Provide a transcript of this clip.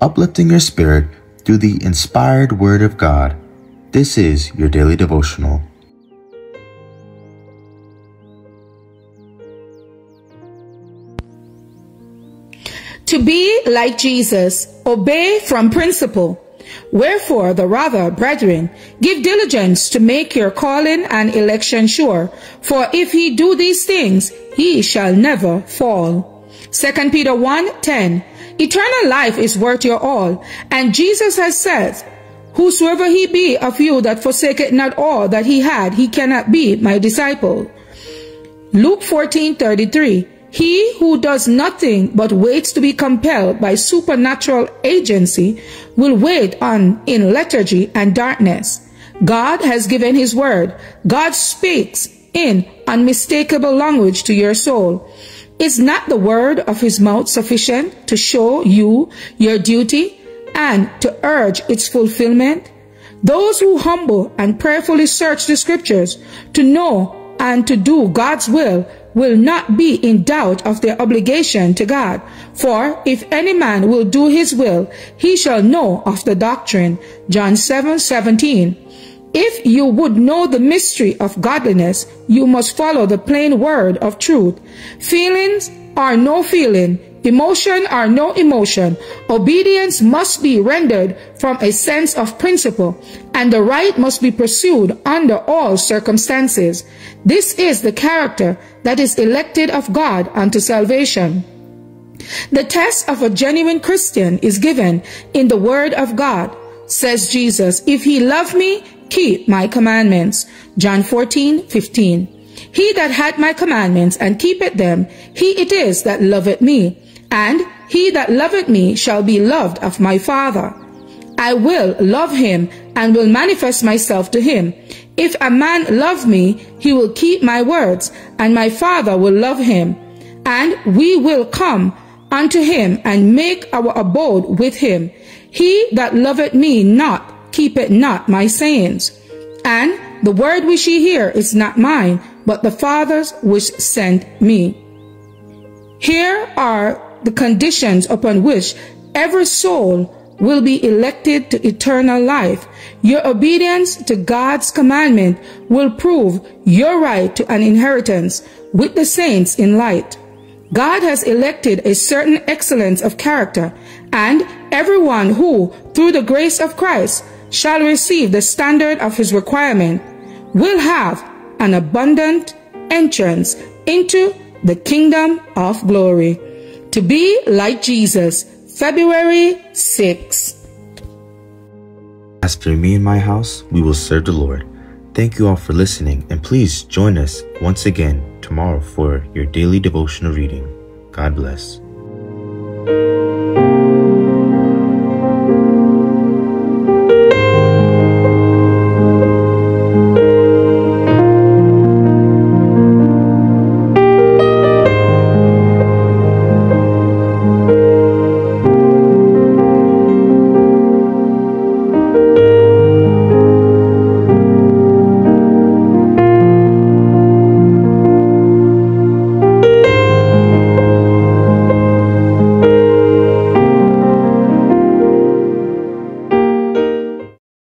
uplifting your spirit through the inspired Word of God. This is your daily devotional. To be like Jesus, obey from principle. Wherefore, the rather, brethren, give diligence to make your calling and election sure. For if ye do these things, ye shall never fall. 2 Peter 1, 10. Eternal life is worth your all. And Jesus has said, Whosoever he be of you that forsaketh not all that he had, he cannot be my disciple. Luke 14, 33. He who does nothing but waits to be compelled by supernatural agency will wait on in lethargy and darkness. God has given his word. God speaks in unmistakable language to your soul. Is not the word of his mouth sufficient to show you your duty and to urge its fulfillment? Those who humble and prayerfully search the scriptures to know and to do God's will will not be in doubt of their obligation to God. For if any man will do his will, he shall know of the doctrine. John 7, 17. If you would know the mystery of godliness, you must follow the plain word of truth. Feelings are no feeling, Emotion are no emotion. Obedience must be rendered from a sense of principle, and the right must be pursued under all circumstances. This is the character that is elected of God unto salvation. The test of a genuine Christian is given in the word of God. Says Jesus, if he love me, keep my commandments. John 14, 15. He that hath my commandments and keepeth them, he it is that loveth me. And he that loveth me shall be loved of my Father. I will love him and will manifest myself to him. If a man love me, he will keep my words, and my Father will love him. And we will come unto him and make our abode with him. He that loveth me not keepeth not my sayings. And the word which ye hear is not mine, but the Father's which sent me. Here are the conditions upon which every soul will be elected to eternal life. Your obedience to God's commandment will prove your right to an inheritance with the saints in light. God has elected a certain excellence of character, and everyone who, through the grace of Christ, shall receive the standard of his requirement will have an abundant entrance into the kingdom of glory. To be like Jesus, February 6. As for me and my house, we will serve the Lord. Thank you all for listening, and please join us once again tomorrow for your daily devotional reading. God bless.